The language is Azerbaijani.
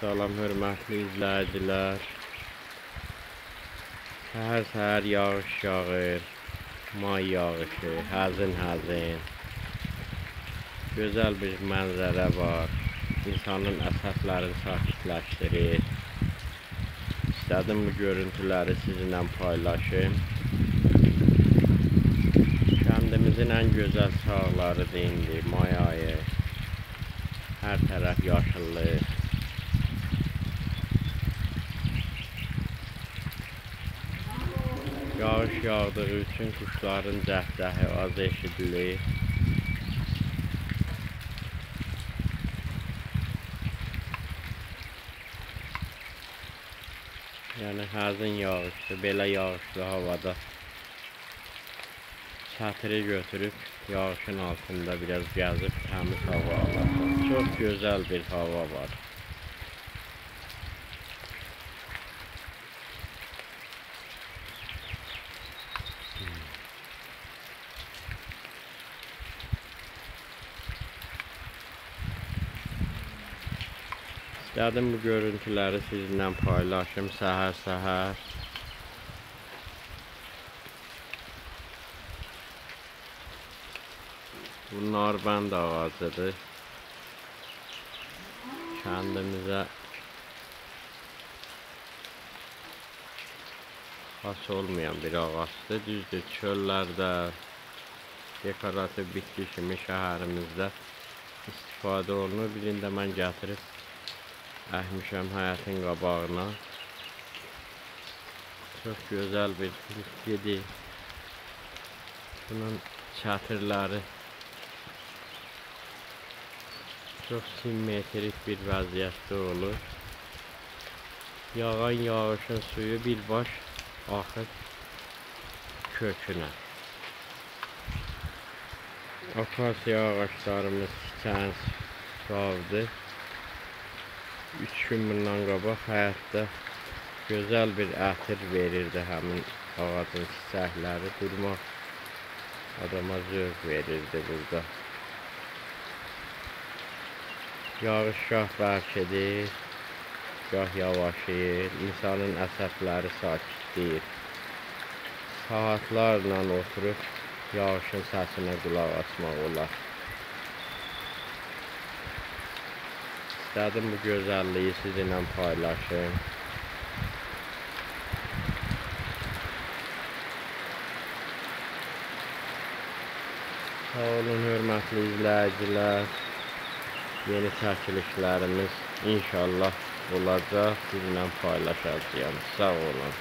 Salam hörmətli izləyicilər. Səhər-səhər yağış yağır. May yağışı, həzin-həzin. Gözəl bir mənzərə var. İnsanın əsəblərini sakitləşdirir. İstədim bu görüntüləri sizinlə paylaşım. Kəndimizin ən gözəl çağlarıdır indi, may ayı. Hər tərəf yaşıllıq. Yağış yağdığı üçün quşların cəhcəhi az eşidilir. Yəni həzin yağışdır. Belə yağışlı havada çətiri götürüb yağışın altında biraz gəzib təmiz hava alasın. Çox gözəl bir hava var. İstədim bu görüntüləri sizinlə paylaşım səhər-səhər. Bu narbənd ağacıdır. Kəndimizə xas olmayan bir ağacdır. Düzdür, çöllərdə dekorativ bitki kimi şəhərimizdə istifadə olunur. Birində mən gətirib əkmişəm həyətin qabağına. Çox gözəl bir bitkidir. Bunun çətirləri çox simmetrik bir vəziyyətdə olur. Yağan yağışın suyu birbaş axır kökünə. Akasiya ağaclarımız çən savdı. 3 gün bundan qabaq həyətdə gözəl bir ətir verirdi həmin ağacın çiçəkləri. Durmaq adama zövq verirdi burada. Yağış gah bərk edir, gah yavaşıyır, insanın əsəbləri sakitləyir. Saatlarla oturub yağışın səsinə qulaq asmaq olar. İstədim bu gözəlliyi sizinlə paylaşım. Sağ olun, hörmətli izləyicilər. Yeni çəkilişlərimiz inşallah olacaq. Sizinlə paylaşacağım. Sağ olun.